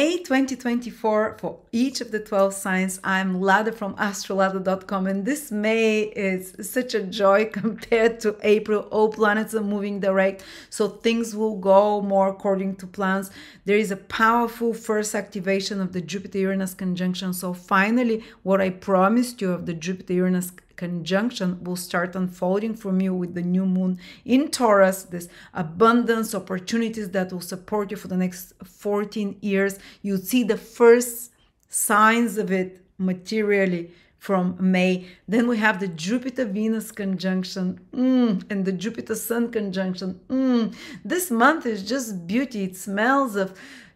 May 2024 for each of the 12 signs. I'm Lada from astrolada.com and this May is such a joy compared to April. All planets are moving direct, so things will go more according to plans. There is a powerful first activation of the Jupiter Uranus conjunction. So finally, what I promised you of the Jupiter Uranus conjunction will start unfolding from you with the new moon in Taurus, this abundance, opportunities that will support you for the next 14 years. You see the first signs of it materially from May. Then we have the Jupiter Venus conjunction mm, and the Jupiter Sun conjunction. Mm. This month is just beauty. It smells of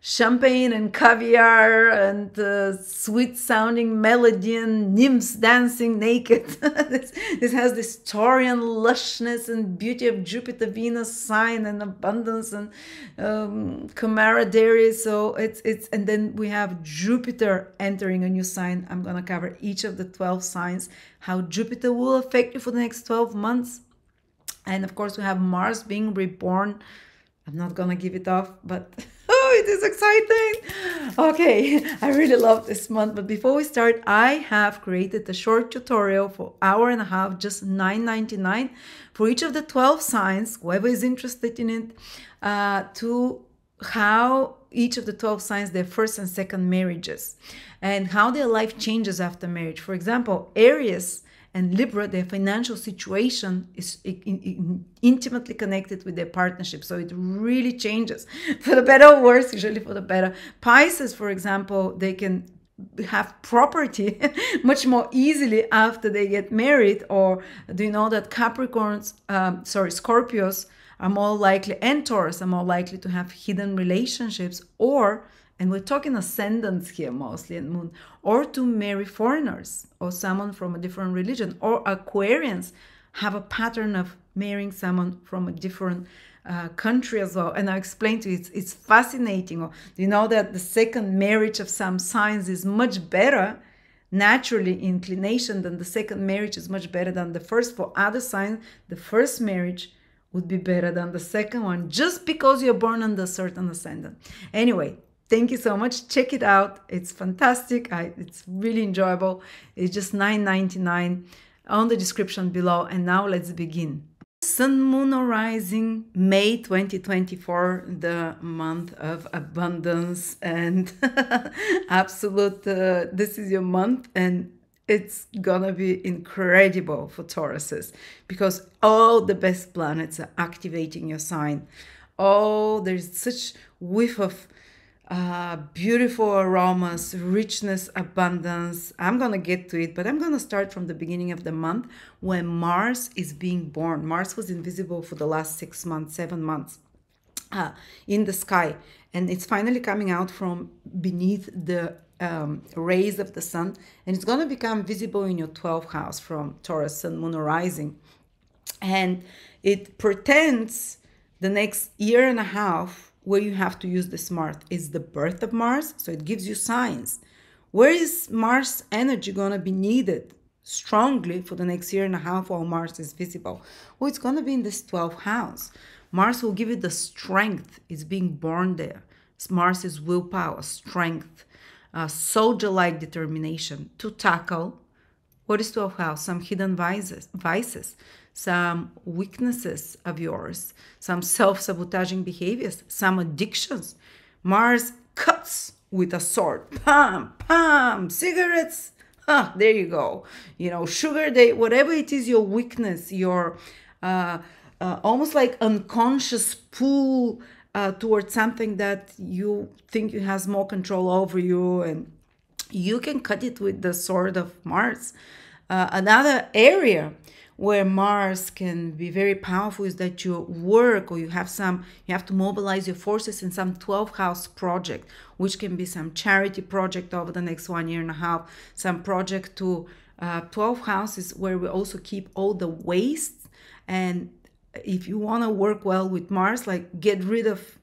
champagne and caviar and uh, sweet sounding melody and nymphs dancing naked. this, this, has this Taurian lushness and beauty of Jupiter Venus sign and abundance and um, camaraderie. So it's, it's, and then we have Jupiter entering a new sign. I'm going to cover each of the 12 signs, how Jupiter will affect you for the next 12 months. And of course, we have Mars being reborn. I'm not to give it off, but. Oh, it is exciting. Okay, I really love this month. But before we start, I have created a short tutorial for hour and a half, just $9.99 for each of the 12 signs, whoever is interested in it, uh, to how each of the 12 signs, their first and second marriages, and how their life changes after marriage. For example, Aries and Libra, their financial situation is intimately connected with their partnership. So it really changes for the better or worse, usually for the better. Pisces, for example, they can have property much more easily after they get married. Or do you know that Capricorns, um, sorry, Scorpios are more likely, and Taurus are more likely to have hidden relationships or and we're talking ascendants here mostly and moon, or to marry foreigners or someone from a different religion, or Aquarians have a pattern of marrying someone from a different uh, country as well. And I'll explain to you, it's, it's fascinating. You know that the second marriage of some signs is much better naturally inclination than the second marriage is much better than the first. For other signs, the first marriage would be better than the second one just because you're born under a certain ascendant. Anyway, thank you so much. Check it out. It's fantastic. I, it's really enjoyable. It's just $9.99 on the description below. And now let's begin. Sun moon rising may 2024 the month of abundance and absolute uh, this is your month and it's gonna be incredible for tauruses because all the best planets are activating your sign. Oh there's such whiff of uh, beautiful aromas, richness, abundance. I'm going to get to it, but I'm going to start from the beginning of the month when Mars is being born. Mars was invisible for the last six months, seven months uh, in the sky, and it's finally coming out from beneath the um, rays of the sun, and it's going to become visible in your 12th house from Taurus, Sun, Moon, Rising. And it pretends the next year and a half where you have to use the smart is the birth of Mars. So it gives you signs. Where is Mars energy going to be needed strongly for the next year and a half while Mars is visible? Well, it's going to be in this 12th house. Mars will give you the strength. It's being born there. Mars is willpower, strength, uh, soldier-like determination to tackle what is 12th house? Some hidden vices, vices some weaknesses of yours, some self sabotaging behaviors, some addictions. Mars cuts with a sword. Pam, pam, cigarettes. Huh, there you go. You know, sugar day, whatever it is, your weakness, your uh, uh, almost like unconscious pull uh, towards something that you think you has more control over you, and you can cut it with the sword of Mars. Uh, another area where Mars can be very powerful is that you work or you have some, you have to mobilize your forces in some 12 house project, which can be some charity project over the next one year and a half, some project to uh, 12 houses where we also keep all the waste. And if you want to work well with Mars, like get rid of,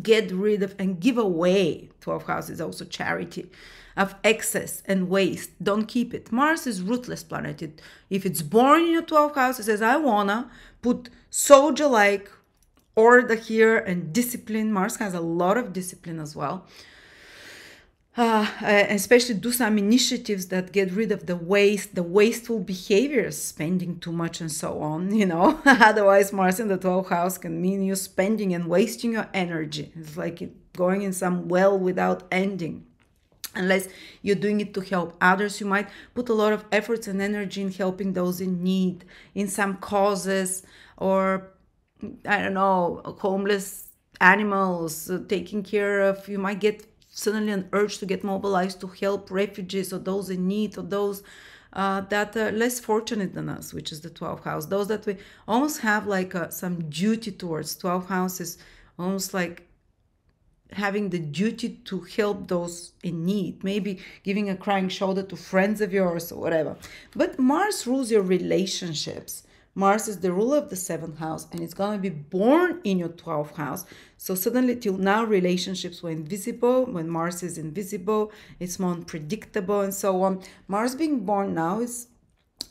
get rid of and give away 12 houses, also charity of excess and waste. Don't keep it. Mars is ruthless planet. It, if it's born in your 12th house, it says, I wanna put soldier-like order here and discipline. Mars has a lot of discipline as well. uh, especially do some initiatives that get rid of the waste, the wasteful behaviors, spending too much and so on, you know. Otherwise, Mars in the 12th house can mean you spending and wasting your energy. It's like going in some well without ending. Unless you're doing it to help others, you might put a lot of efforts and energy in helping those in need, in some causes, or I don't know, homeless animals, uh, taking care of. You might get suddenly an urge to get mobilized to help refugees or those in need or those uh, that are less fortunate than us, which is the 12th house. Those that we almost have like uh, some duty towards. 12th house is almost like having the duty to help those in need, maybe giving a crying shoulder to friends of yours or whatever. But Mars rules your relationships. Mars is the ruler of the seventh house and it's going to be born in your 12th house. So, suddenly, till now, relationships were invisible. When Mars is invisible, it's more unpredictable and so on. Mars being born now is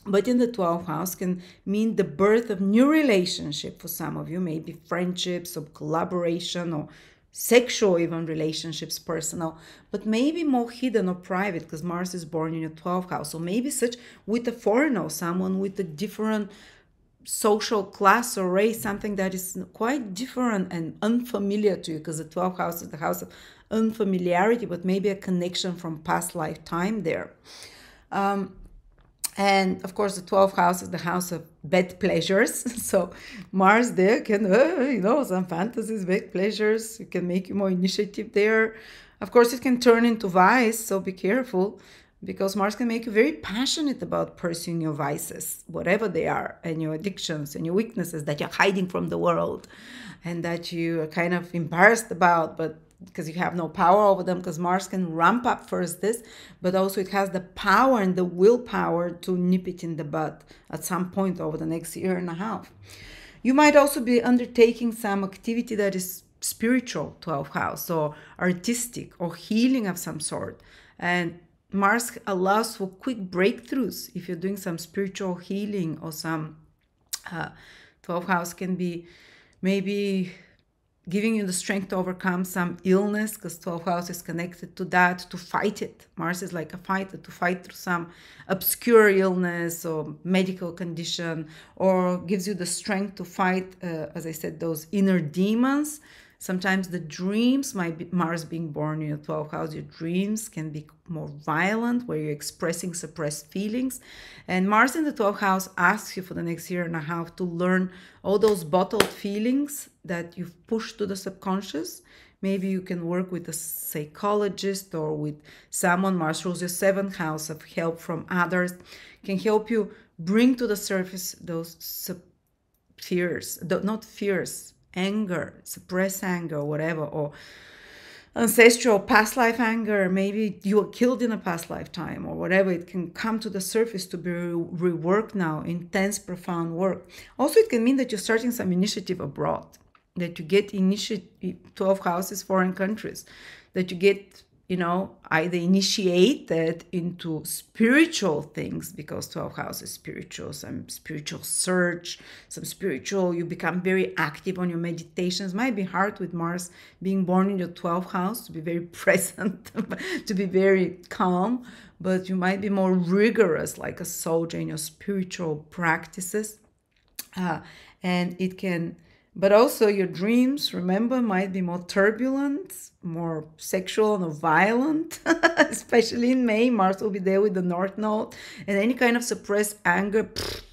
but in the 12th house can mean the birth of new relationship for some of you maybe friendships or collaboration or sexual even relationships personal but maybe more hidden or private because mars is born in your 12th house so maybe such with a foreigner someone with a different social class or race, something that is quite different and unfamiliar to you, because the 12th house is the house of unfamiliarity, but maybe a connection from past lifetime there. Um, and of course, the 12th house is the house of bed pleasures. So Mars there can, uh, you know, some fantasies, bed pleasures. You can make you more initiative there. Of course, it can turn into vice, so be careful because Mars can make you very passionate about pursuing your vices, whatever they are, and your addictions and your weaknesses that you're hiding from the world and that you are kind of embarrassed about, but because you have no power over them, because Mars can ramp up first this, but also it has the power and the willpower to nip it in the bud at some point over the next year and a half. You might also be undertaking some activity that is spiritual, 12th house, or artistic, or healing of some sort. And Mars allows for quick breakthroughs if you're doing some spiritual healing or some uh, 12 house can be maybe giving you the strength to overcome some illness because 12 house is connected to that to fight it. Mars is like a fighter to fight through some obscure illness or medical condition or gives you the strength to fight uh, as i said those inner demons Sometimes the dreams be Mars being born in your 12th house, your dreams can be more violent, where you're expressing suppressed feelings. And Mars in the 12th house asks you for the next year and a half to learn all those bottled feelings that you've pushed to the subconscious. Maybe you can work with a psychologist or with someone. Mars rules your seventh house of help from others, can help you bring to the surface those fears, not fears, anger, suppressed anger, whatever, or ancestral past life anger, maybe you were killed in a past lifetime or whatever, it can come to the surface to be reworked now, intense, profound work. Also, it can mean that you're starting some initiative abroad, that you get initiative, 12 houses, foreign countries, that you get you know, either initiated into spiritual things because 12 house is spiritual, some spiritual search, some spiritual, you become very active on your meditations. Might be hard with Mars being born in your 12th house to be very present, to be very calm, but you might be more rigorous like a soldier in your spiritual practices. Uh, and it can but also your dreams remember might be more turbulent more sexual and violent especially in may. Mars will be there with the north node. And any kind of suppressed anger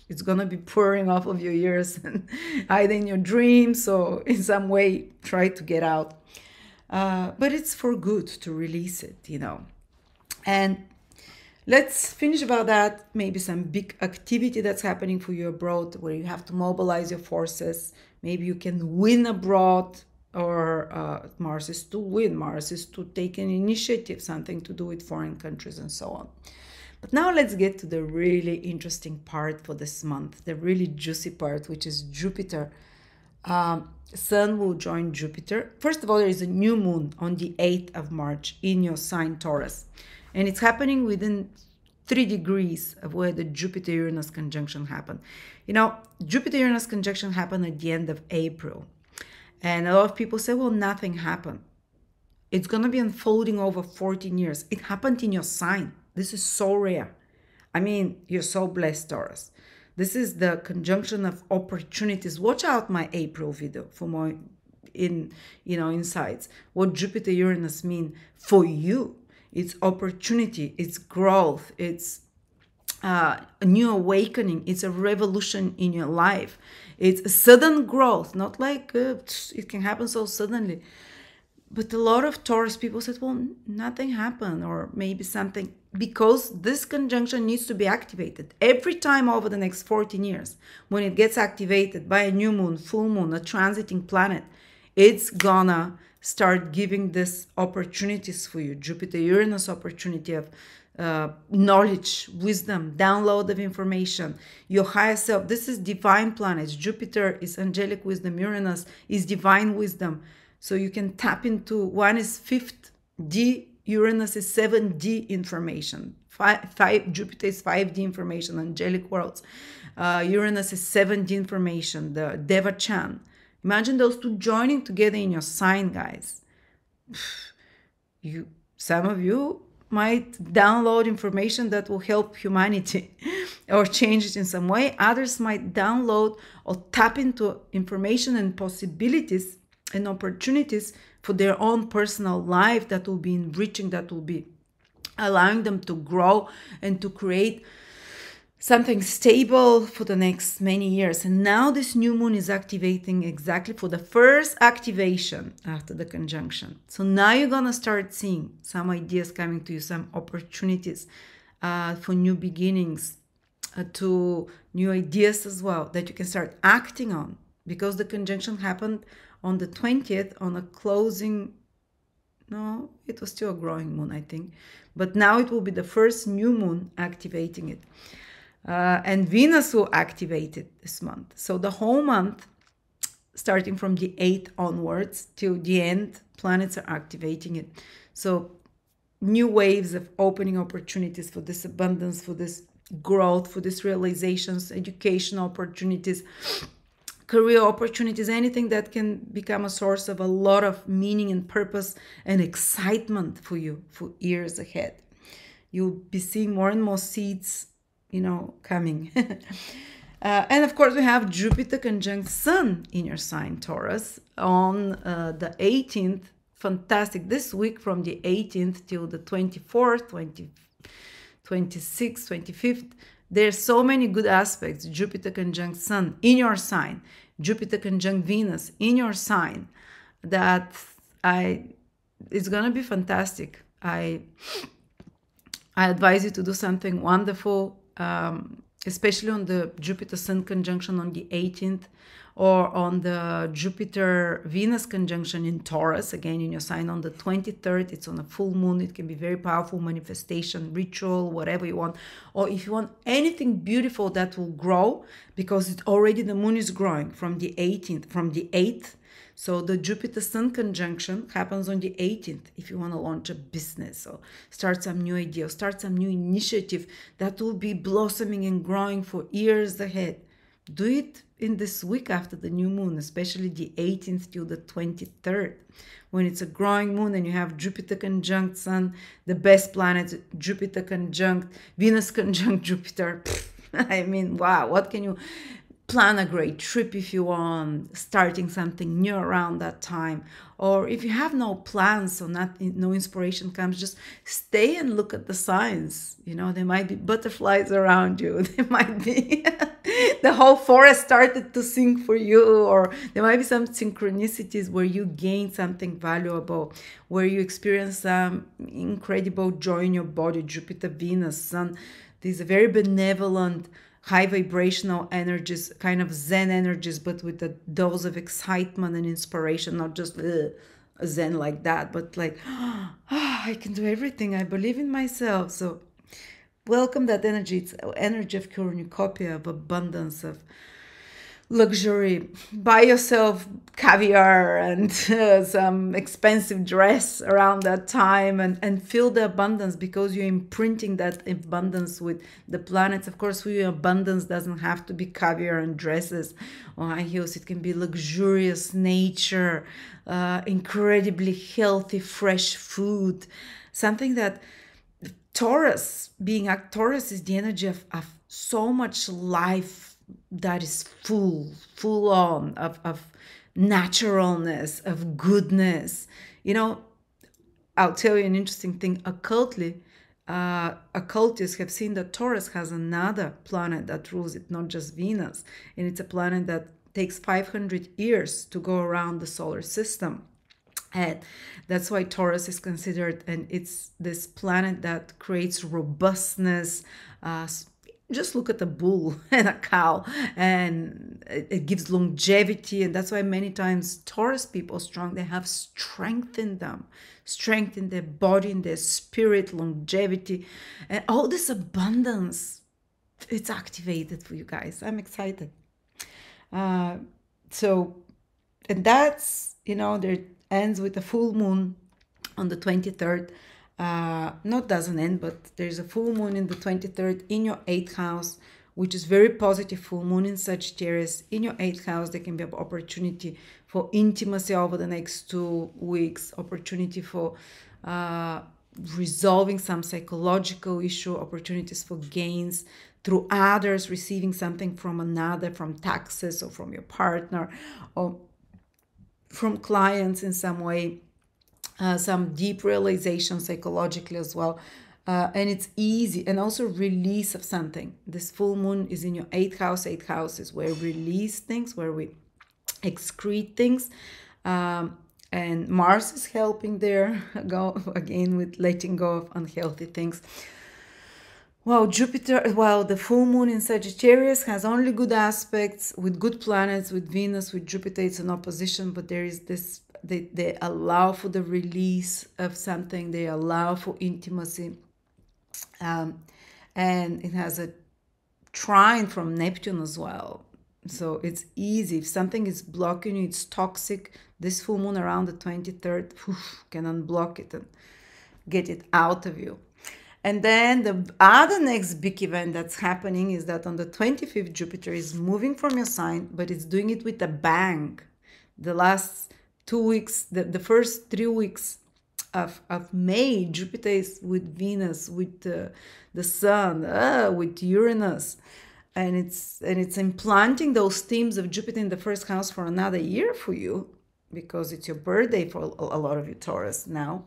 it's going to be pouring off of your ears and either in your dreams. Or in some way try to get out. Uh, but it's for good to release it you know. And let's finish about that. Maybe some big activity that's happening for you abroad where you have to mobilize your forces maybe you can win abroad or uh, Mars is to win, Mars is to take an initiative, something to do with foreign countries and so on. But now let's get to the really interesting part for this month, the really juicy part, which is Jupiter. Um, Sun will join Jupiter. First of all, there is a new moon on the 8th of March in your sign Taurus, and it's happening within three degrees of where the Jupiter Uranus conjunction happened. You know, Jupiter Uranus conjunction happened at the end of April. And a lot of people say, well, nothing happened. It's going to be unfolding over 14 years. It happened in your sign. This is so rare. I mean, you're so blessed, Taurus. This is the conjunction of opportunities. Watch out my April video for more in you know insights. What Jupiter Uranus mean for you. It's opportunity, it's growth, it's uh, a new awakening, it's a revolution in your life. It's a sudden growth, not like uh, it can happen so suddenly. But a lot of Taurus people said, well, nothing happened, or maybe something, because this conjunction needs to be activated every time over the next 14 years. When it gets activated by a new moon, full moon, a transiting planet, it's gonna start giving this opportunities for you. Jupiter Uranus opportunity of uh, knowledge, wisdom, download of information, your higher self. This is divine planets. Jupiter is angelic wisdom, Uranus is divine wisdom. So you can tap into one is fifth D, Uranus is 7D information. Five, five Jupiter is 5D information, angelic worlds. Uh, Uranus is 7D information, the Devachan. Imagine those two joining together in your sign, guys. You, some of you might download information that will help humanity or change it in some way. Others might download or tap into information and possibilities and opportunities for their own personal life that will be enriching, that will be allowing them to grow and to create something stable for the next many years. And now this new moon is activating exactly for the first activation after the conjunction. So now you're going to start seeing some ideas coming to you, some opportunities uh, for new beginnings, uh, to new ideas as well that you can start acting on because the conjunction happened on the 20th on a closing no it was still a growing moon i think but now it will be the first new moon activating it uh, and Venus will activate it this month. So the whole month, starting from the 8th onwards till the end, planets are activating it. So new waves of opening opportunities for this abundance, for this growth, for these realizations, educational opportunities, career opportunities, anything that can become a source of a lot of meaning and purpose and excitement for you for years ahead. You'll be seeing more and more seeds you know, coming. uh, and of course, we have Jupiter conjunct Sun in your sign, Taurus, on uh, the 18th. Fantastic. This week from the 18th till the 24th, 20, 26th, 25th. There's so many good aspects. Jupiter conjunct Sun in your sign, Jupiter conjunct Venus in your sign. That I, it's gonna be fantastic. I, I advise you to do something wonderful um, especially on the Jupiter Sun conjunction on the 18th or on the Jupiter Venus conjunction in Taurus, again in your sign on the 23rd. It's on a full moon. It can be very powerful manifestation, ritual, whatever you want. Or if you want anything beautiful that will grow, because already the moon is growing from the 18th, from the 8th so the Jupiter Sun conjunction happens on the 18th if you want to launch a business or start some new idea, or start some new initiative that will be blossoming and growing for years ahead. Do it in this week after the new moon, especially the 18th till the 23rd, when it's a growing moon and you have Jupiter conjunct Sun, the best planet, Jupiter conjunct Venus conjunct Jupiter. I mean, wow, what can you plan a great trip if you want starting something new around that time. Or if you have no plans or not no inspiration comes just stay and look at the signs. You know there might be butterflies around you. There might be the whole forest started to sing for you. Or there might be some synchronicities where you gain something valuable where you experience some incredible joy in your body. Jupiter venus sun these are very benevolent high vibrational energies, kind of Zen energies, but with a dose of excitement and inspiration, not just uh, Zen like that, but like, oh, I can do everything. I believe in myself. So, welcome that energy. It's energy of cornucopia, of abundance, of luxury. Buy yourself caviar and uh, some expensive dress around that time and, and feel the abundance because you're imprinting that abundance with the planets. Of course, for you, abundance doesn't have to be caviar and dresses or high heels. It can be luxurious nature, uh, incredibly healthy, fresh food, something that Taurus, being a Taurus, is the energy of, of so much life that is full, full on of, of naturalness, of goodness. You know, I'll tell you an interesting thing. Occultly, uh, occultists have seen that Taurus has another planet that rules it, not just Venus, and it's a planet that takes 500 years to go around the solar system. And that's why Taurus is considered, and it's this planet that creates robustness, uh, just look at a bull and a cow and it, gives longevity and that's why many times taurus people strong they have strength in them strength in their body in their spirit longevity and all this abundance it's activated for you guys. I'm excited. Uh, so and that's you know there ends with a full moon on the 23rd uh, not doesn't end, but there's a full moon in the 23rd in your eighth house, which is very positive full moon in Sagittarius. In your eighth house, there can be an opportunity for intimacy over the next two weeks, opportunity for uh, resolving some psychological issue, opportunities for gains through others, receiving something from another, from taxes or from your partner or from clients in some way uh, some deep realization psychologically as well. Uh, and it's easy and also release of something. This full moon is in your eighth house. Eighth house is where we release things where we excrete things. Um, and mars is helping there. Go again with letting go of unhealthy things. Well jupiter well the full moon in sagittarius has only good aspects with good planets with venus with jupiter. It's an opposition but there is this they, they allow for the release of something they allow for intimacy um, and it has a trine from neptune as well. So it's easy. If something is blocking you it's toxic this full moon around the 23rd can unblock it and get it out of you. And then the other next big event that's happening is that on the 25th jupiter is moving from your sign but it's doing it with a bang. The last two weeks, the, the first three weeks of, of May, Jupiter is with Venus, with uh, the Sun, uh, with Uranus. And it's and it's implanting those themes of Jupiter in the first house for another year for you, because it's your birthday for a lot of you Taurus now.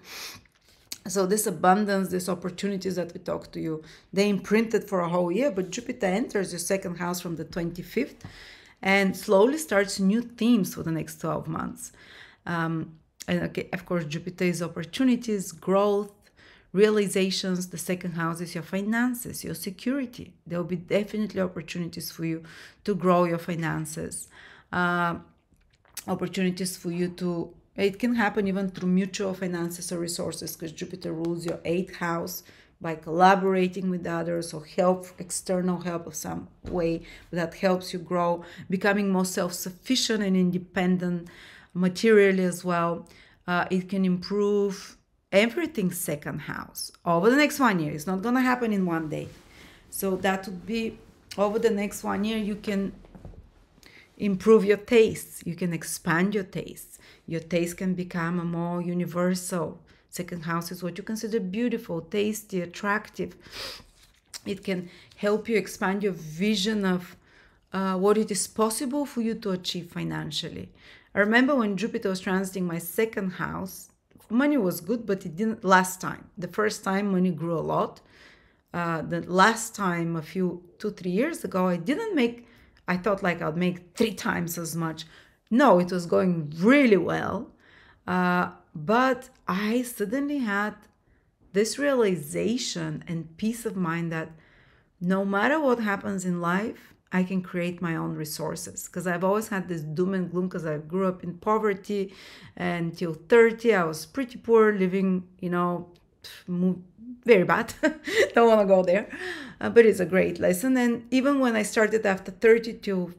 So this abundance, these opportunities that we talk to you, they imprinted for a whole year, but Jupiter enters your second house from the 25th and slowly starts new themes for the next 12 months. Um, and okay, of course, Jupiter is opportunities, growth, realizations. The second house is your finances, your security. There will be definitely opportunities for you to grow your finances, uh, opportunities for you to. It can happen even through mutual finances or resources because Jupiter rules your eighth house by collaborating with others or help external help of some way that helps you grow becoming more self-sufficient and independent materially as well. Uh, it can improve everything second house over the next one year. It's not going to happen in one day. So that would be over the next one year, you can improve your tastes. You can expand your tastes. Your taste can become a more universal. Second house is what you consider beautiful, tasty, attractive. It can help you expand your vision of uh, what it is possible for you to achieve financially. I remember when Jupiter was transiting my second house, money was good, but it didn't last time. The first time money grew a lot. Uh, the last time, a few two, three years ago, I didn't make, I thought like I'd make three times as much. No, it was going really well. Uh, but I suddenly had this realization and peace of mind that no matter what happens in life, I can create my own resources. Because I've always had this doom and gloom because I grew up in poverty until 30 I was pretty poor living you know very bad. Don't want to go there. Uh, but it's a great lesson and even when I started after 30 to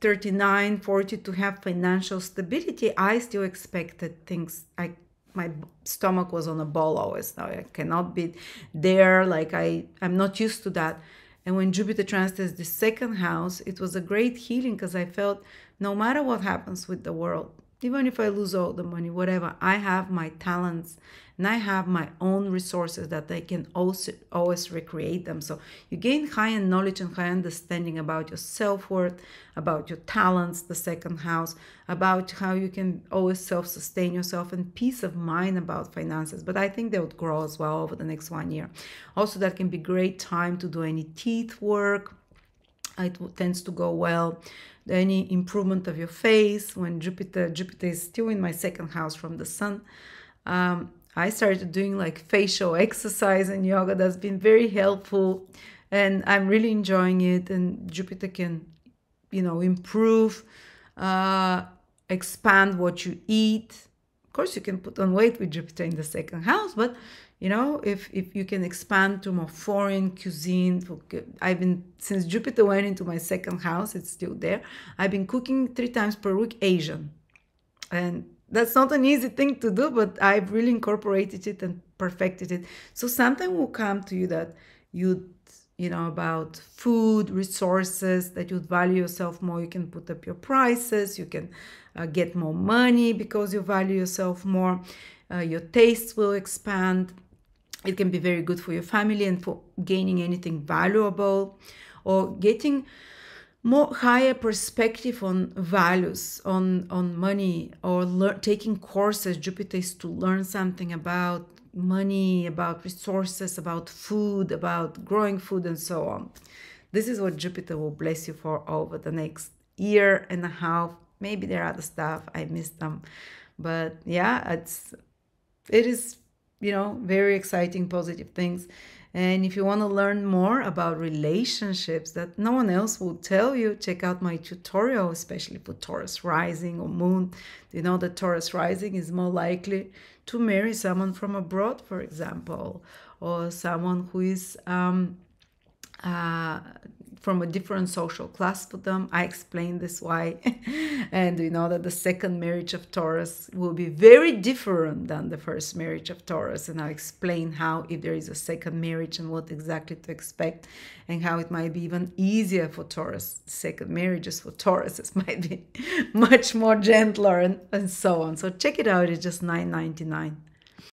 39 40 to have financial stability i still expected things i my stomach was on a ball always. Now i cannot be there like i i'm not used to that and when jupiter transits the second house it was a great healing because i felt no matter what happens with the world even if i lose all the money whatever i have my talents and I have my own resources that I can also always recreate them. So you gain higher knowledge and high understanding about your self worth, about your talents, the second house, about how you can always self sustain yourself, and peace of mind about finances. But I think they would grow as well over the next one year. Also, that can be great time to do any teeth work. It tends to go well any improvement of your face. When jupiter jupiter is still in my second house from the sun. Um, I started doing like facial exercise and yoga. That's been very helpful and I'm really enjoying it and Jupiter can you know improve uh, expand what you eat. Of course you can put on weight with Jupiter in the second house but you know if if you can expand to more foreign cuisine I've been since Jupiter went into my second house it's still there I've been cooking three times per week Asian. And that's not an easy thing to do, but I've really incorporated it and perfected it. So something will come to you that you you know about food resources that you'd value yourself more. You can put up your prices you can uh, get more money because you value yourself more. Uh, your tastes will expand it can be very good for your family and for gaining anything valuable or getting more higher perspective on values on on money or lear- taking courses. Jupiter is to learn something about money about resources about food about growing food and so on. This is what jupiter will bless you for over the next year and a half. Maybe there are other stuff i missed them. But yeah it's it is you know very exciting positive things and if you want to learn more about relationships that no one else will tell you, check out my tutorial, especially for Taurus rising or moon. You know that Taurus rising is more likely to marry someone from abroad, for example, or someone who is um, uh, from a different social class for them. I explained this why. and we know that the second marriage of Taurus will be very different than the first marriage of Taurus. And I'll explain how, if there is a second marriage, and what exactly to expect, and how it might be even easier for Taurus. Second marriages for Tauruses might be much more gentler and, and so on. So check it out, it's just nine ninety nine.